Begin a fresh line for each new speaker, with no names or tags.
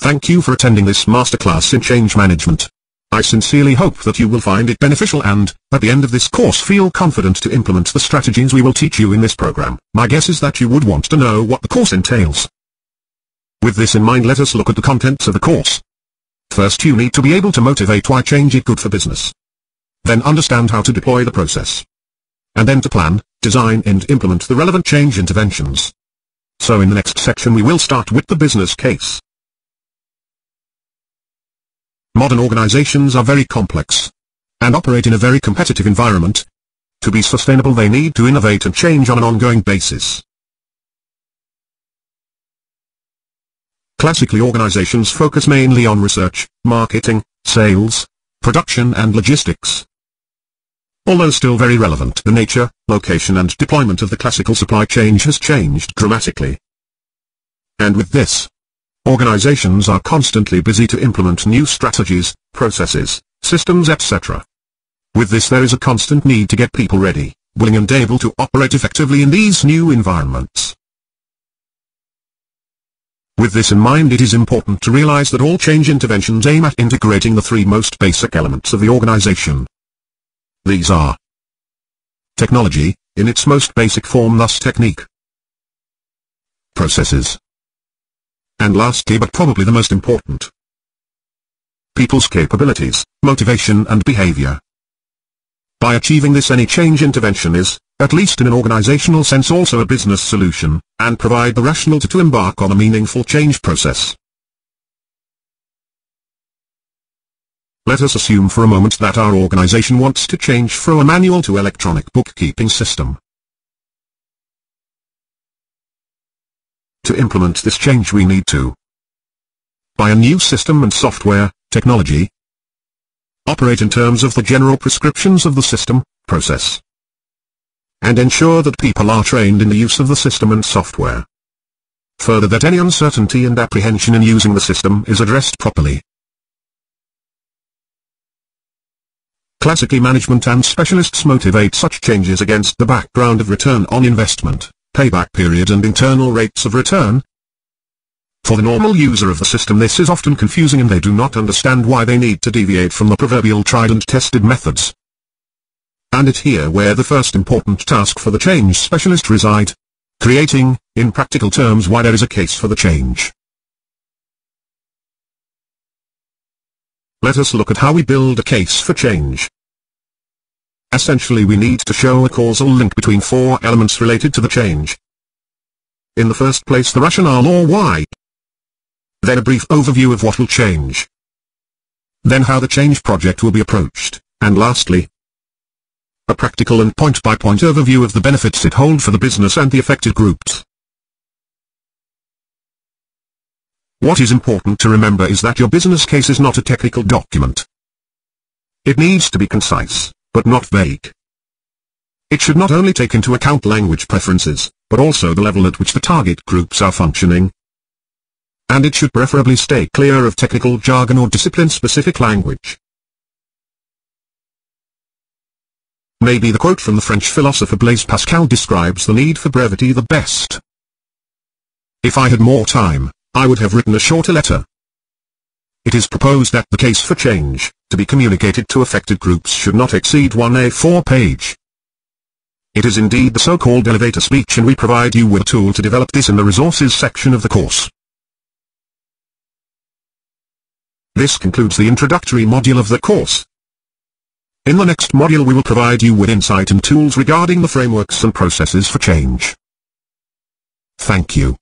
Thank you for attending this masterclass in change management. I sincerely hope that you will find it beneficial and, at the end of this course feel confident to implement the strategies we will teach you in this program. My guess is that you would want to know what the course entails. With this in mind let us look at the contents of the course. First you need to be able to motivate why change is good for business. Then understand how to deploy the process. And then to plan, design and implement the relevant change interventions. So in the next section we will start with the business case. Modern organizations are very complex and operate in a very competitive environment. To be sustainable they need to innovate and change on an ongoing basis. Classically organizations focus mainly on research, marketing, sales, production and logistics. Although still very relevant, the nature, location and deployment of the classical supply chain has changed dramatically. And with this, organizations are constantly busy to implement new strategies, processes, systems etc. With this there is a constant need to get people ready, willing and able to operate effectively in these new environments. With this in mind it is important to realize that all change interventions aim at integrating the three most basic elements of the organization. These are Technology, in its most basic form thus technique. Processes. And lastly but probably the most important. People's capabilities, motivation and behavior. By achieving this any change intervention is, at least in an organizational sense also a business solution, and provide the rationale to, to embark on a meaningful change process. Let us assume for a moment that our organization wants to change from a manual to electronic bookkeeping system. To implement this change we need to buy a new system and software, technology, operate in terms of the general prescriptions of the system, process, and ensure that people are trained in the use of the system and software. Further that any uncertainty and apprehension in using the system is addressed properly. Classically management and specialists motivate such changes against the background of return on investment, payback period and internal rates of return. For the normal user of the system this is often confusing and they do not understand why they need to deviate from the proverbial tried and tested methods. And it here where the first important task for the change specialist reside. Creating, in practical terms why there is a case for the change. Let us look at how we build a case for change. Essentially we need to show a causal link between four elements related to the change. In the first place the rationale or why. Then a brief overview of what will change. Then how the change project will be approached, and lastly, a practical and point-by-point -point overview of the benefits it hold for the business and the affected groups. What is important to remember is that your business case is not a technical document. It needs to be concise, but not vague. It should not only take into account language preferences, but also the level at which the target groups are functioning. And it should preferably stay clear of technical jargon or discipline-specific language. Maybe the quote from the French philosopher Blaise Pascal describes the need for brevity the best. If I had more time, I would have written a shorter letter. It is proposed that the case for change, to be communicated to affected groups should not exceed one A4 page. It is indeed the so-called elevator speech and we provide you with a tool to develop this in the resources section of the course. This concludes the introductory module of the course. In the next module we will provide you with insight and tools regarding the frameworks and processes for change. Thank you.